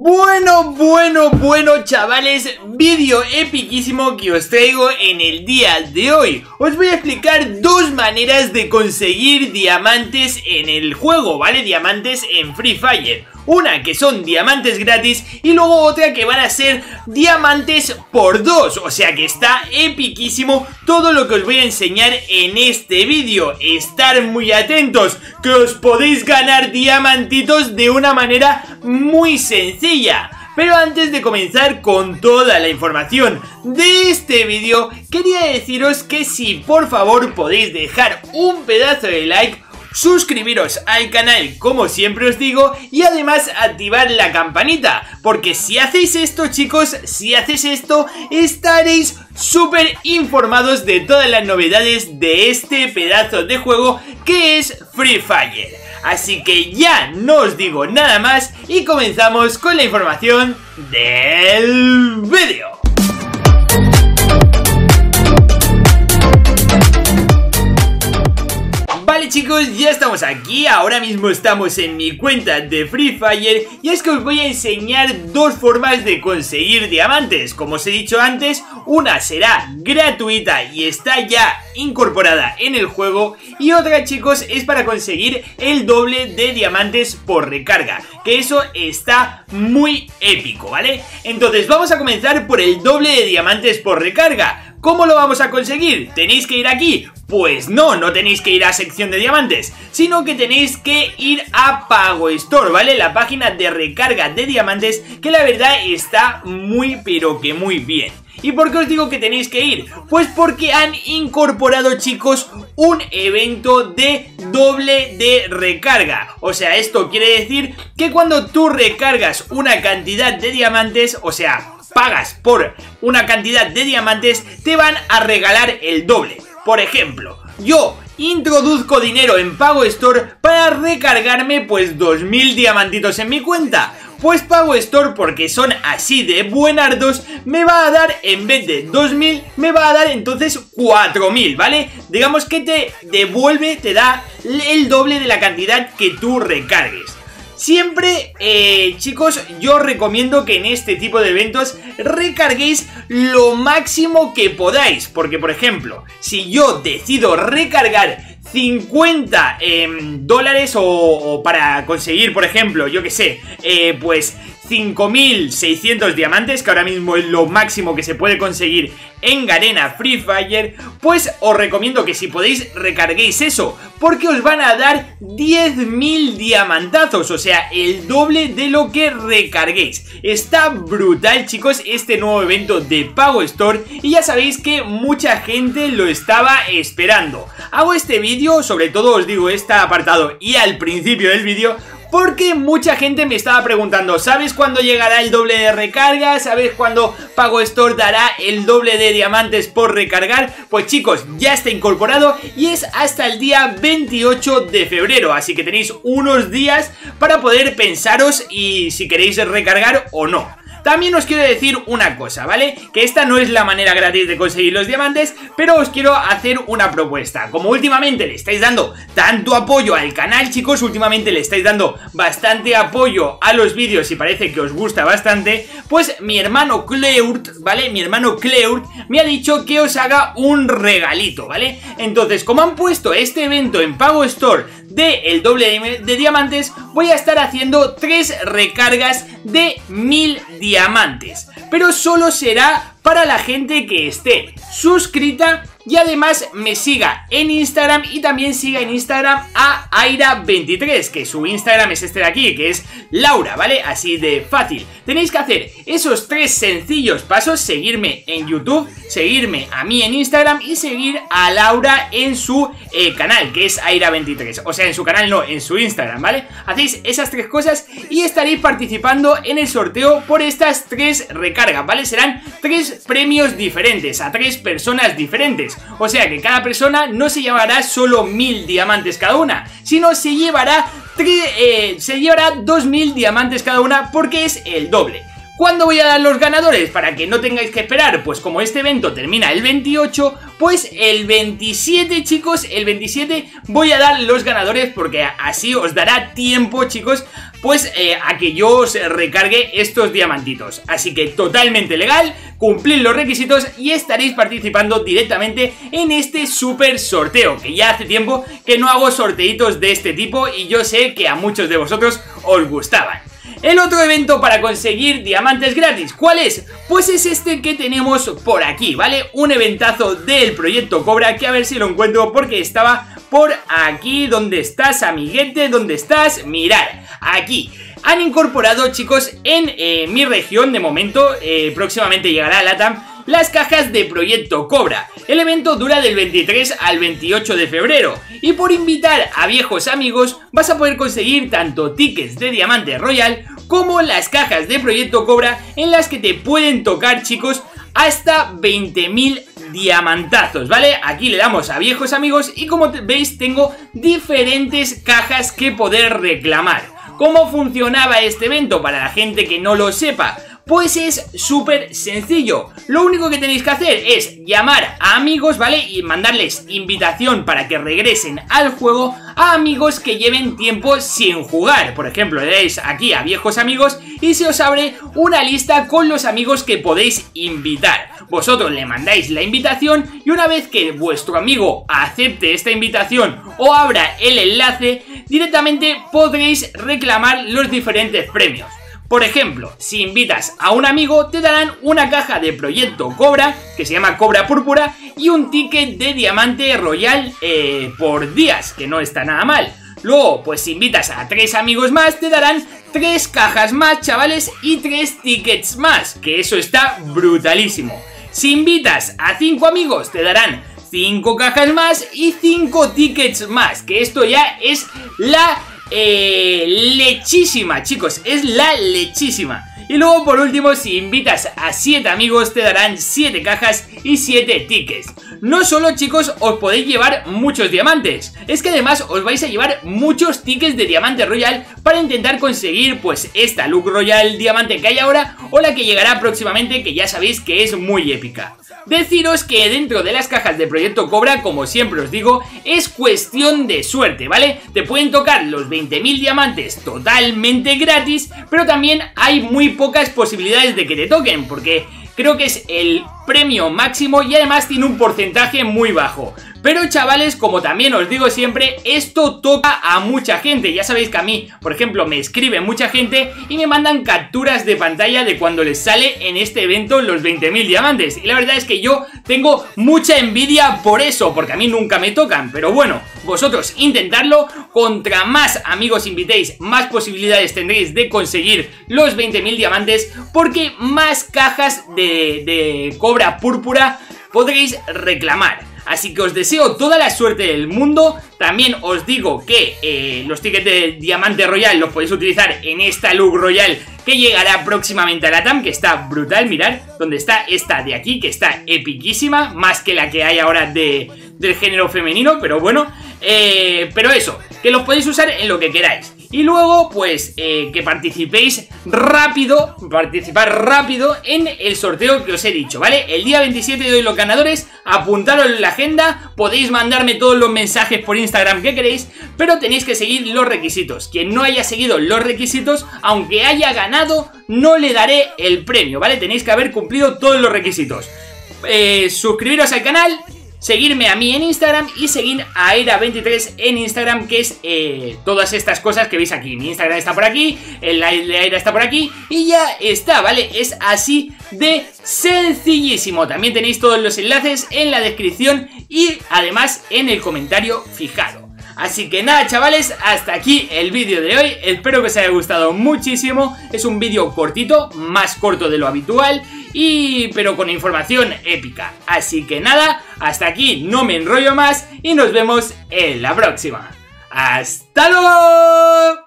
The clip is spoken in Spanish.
Bueno, bueno, bueno chavales, vídeo epiquísimo que os traigo en el día de hoy Os voy a explicar dos maneras de conseguir diamantes en el juego, ¿vale? Diamantes en Free Fire una que son diamantes gratis y luego otra que van a ser diamantes por dos. O sea que está epiquísimo todo lo que os voy a enseñar en este vídeo. Estar muy atentos que os podéis ganar diamantitos de una manera muy sencilla. Pero antes de comenzar con toda la información de este vídeo, quería deciros que si por favor podéis dejar un pedazo de like suscribiros al canal como siempre os digo y además activar la campanita porque si hacéis esto chicos, si hacéis esto estaréis súper informados de todas las novedades de este pedazo de juego que es Free Fire. Así que ya no os digo nada más y comenzamos con la información del vídeo. Chicos, ya estamos aquí, ahora mismo estamos en mi cuenta de Free Fire y es que os voy a enseñar dos formas de conseguir diamantes. Como os he dicho antes, una será gratuita y está ya incorporada en el juego y otra chicos es para conseguir el doble de diamantes por recarga, que eso está muy épico, ¿vale? Entonces vamos a comenzar por el doble de diamantes por recarga. ¿Cómo lo vamos a conseguir? ¿Tenéis que ir aquí? Pues no, no tenéis que ir a sección de diamantes, sino que tenéis que ir a Pago Store, ¿vale? La página de recarga de diamantes que la verdad está muy pero que muy bien. ¿Y por qué os digo que tenéis que ir? Pues porque han incorporado, chicos, un evento de doble de recarga. O sea, esto quiere decir que cuando tú recargas una cantidad de diamantes, o sea, pagas por una cantidad de diamantes, te van a regalar el doble. Por ejemplo, yo introduzco dinero en Pago Store para recargarme pues 2000 diamantitos en mi cuenta. Pues Pago Store, porque son así de buenardos, me va a dar, en vez de 2000, me va a dar entonces 4000, ¿vale? Digamos que te devuelve, te da el doble de la cantidad que tú recargues. Siempre, eh, chicos, yo recomiendo que en este tipo de eventos recarguéis lo máximo que podáis. Porque, por ejemplo, si yo decido recargar 50 em, dólares o, para conseguir, por ejemplo, yo que sé, eh, pues 5600 diamantes, que ahora mismo es lo máximo que se puede conseguir en Garena Free Fire, pues os recomiendo que si podéis recarguéis eso, porque os van a dar 10.000 diamantazos, o sea, el doble de lo que recarguéis. Está brutal, chicos, este nuevo evento de Pago Store, y ya sabéis que mucha gente lo estaba esperando. Hago este vídeo, sobre todo os digo este apartado y al principio del vídeo, porque mucha gente me estaba preguntando, ¿sabes cuándo llegará el doble de recarga? ¿Sabes cuándo Pago Store dará el doble de diamantes por recargar? Pues chicos, ya está incorporado y es hasta el día 28 de febrero, así que tenéis unos días para poder pensaros y si queréis recargar o no. También os quiero decir una cosa, ¿vale? Que esta no es la manera gratis de conseguir los diamantes, pero os quiero hacer una propuesta. Como últimamente le estáis dando tanto apoyo al canal, chicos, últimamente le estáis dando bastante apoyo a los vídeos y parece que os gusta bastante, pues mi hermano Cleurt, ¿vale? Mi hermano Cleurt me ha dicho que os haga un regalito, ¿vale? Entonces, como han puesto este evento en Pago Store de el doble de diamantes, voy a estar haciendo tres recargas de mil diamantes. Pero solo será para la gente que esté suscrita y además me siga en Instagram y también siga en Instagram a Aira23, que su Instagram es este de aquí, que es Laura, ¿vale? Así de fácil. Tenéis que hacer esos tres sencillos pasos, seguirme en YouTube, seguirme a mí en Instagram y seguir a Laura en su eh, canal, que es Aira23. O sea, en su canal no, en su Instagram, ¿vale? Hacéis esas tres cosas y estaréis participando en el sorteo por estas tres recargas, ¿vale? Serán tres premios diferentes, a tres personas diferentes. O sea que cada persona no se llevará solo mil diamantes cada una, sino se llevará, eh, se llevará 2000 diamantes cada una porque es el doble. ¿Cuándo voy a dar los ganadores? Para que no tengáis que esperar, pues como este evento termina el 28, pues el 27, chicos, el 27 voy a dar los ganadores porque así os dará tiempo, chicos, pues eh, a que yo os recargue estos diamantitos. Así que totalmente legal, cumplid los requisitos y estaréis participando directamente en este super sorteo, que ya hace tiempo que no hago sorteitos de este tipo y yo sé que a muchos de vosotros os gustaban. El otro evento para conseguir diamantes gratis, ¿cuál es? Pues es este que tenemos por aquí, ¿vale? Un eventazo del proyecto Cobra que a ver si lo encuentro porque estaba por aquí. ¿Dónde estás, amiguete? ¿Dónde estás? Mirar, aquí han incorporado, chicos, en eh, mi región de momento, eh, próximamente llegará a LATAM, las cajas de Proyecto Cobra. El evento dura del 23 al 28 de febrero y por invitar a viejos amigos vas a poder conseguir tanto tickets de Diamante Royal como las cajas de Proyecto Cobra en las que te pueden tocar chicos hasta 20.000 diamantazos, ¿vale? Aquí le damos a viejos amigos y como veis tengo diferentes cajas que poder reclamar. ¿Cómo funcionaba este evento para la gente que no lo sepa? Pues es súper sencillo. Lo único que tenéis que hacer es llamar a amigos, ¿vale? Y mandarles invitación para que regresen al juego a amigos que lleven tiempo sin jugar. Por ejemplo, le dais aquí a viejos amigos y se os abre una lista con los amigos que podéis invitar. Vosotros le mandáis la invitación y una vez que vuestro amigo acepte esta invitación o abra el enlace, directamente podréis reclamar los diferentes premios. Por ejemplo, si invitas a un amigo, te darán una caja de Proyecto Cobra, que se llama Cobra Púrpura, y un ticket de Diamante Royal eh, por días, que no está nada mal. Luego, pues si invitas a tres amigos más, te darán tres cajas más, chavales, y tres tickets más, que eso está brutalísimo. Si invitas a cinco amigos, te darán cinco cajas más y cinco tickets más, que esto ya es la eh, lechísima, chicos, es la lechísima. Y luego por último, si invitas a 7 amigos te darán 7 cajas y 7 tickets. No solo chicos os podéis llevar muchos diamantes, es que además os vais a llevar muchos tickets de diamante royal para intentar conseguir pues esta look royal diamante que hay ahora o la que llegará próximamente que ya sabéis que es muy épica. Deciros que dentro de las cajas de Proyecto Cobra, como siempre os digo, es cuestión de suerte, ¿vale? Te pueden tocar los 20.000 diamantes totalmente gratis, pero también hay muy pocas posibilidades de que te toquen, porque creo que es el premio máximo y además tiene un porcentaje muy bajo. Pero chavales, como también os digo siempre, esto toca a mucha gente. Ya sabéis que a mí, por ejemplo, me escribe mucha gente y me mandan capturas de pantalla de cuando les sale en este evento los 20.000 diamantes. Y la verdad es que yo tengo mucha envidia por eso, porque a mí nunca me tocan. Pero bueno, vosotros intentadlo. Contra más amigos invitéis, más posibilidades tendréis de conseguir los 20.000 diamantes, porque más cajas de, de cobra púrpura podréis reclamar. Así que os deseo toda la suerte del mundo. También os digo que eh, los tickets de Diamante Royal los podéis utilizar en esta look royal que llegará próximamente a la TAM, que está brutal, mirad, donde está esta de aquí, que está epiquísima, más que la que hay ahora de, del género femenino, pero bueno, eh, pero eso, que los podéis usar en lo que queráis. Y luego, pues, eh, que participéis rápido, participar rápido en el sorteo que os he dicho, ¿vale? El día 27 doy los ganadores, apuntaros en la agenda, podéis mandarme todos los mensajes por Instagram que queréis, pero tenéis que seguir los requisitos. Quien no haya seguido los requisitos, aunque haya ganado, no le daré el premio, ¿vale? Tenéis que haber cumplido todos los requisitos. Eh, suscribiros al canal, seguirme a mí en Instagram y seguir a Aira23 en Instagram, que es eh, todas estas cosas que veis aquí. Mi Instagram está por aquí, el de Aira está por aquí y ya está, ¿vale? Es así de sencillísimo. También tenéis todos los enlaces en la descripción y además en el comentario fijado. Así que nada chavales, hasta aquí el vídeo de hoy, espero que os haya gustado muchísimo, es un vídeo cortito, más corto de lo habitual, y pero con información épica. Así que nada, hasta aquí no me enrollo más y nos vemos en la próxima. ¡Hasta luego!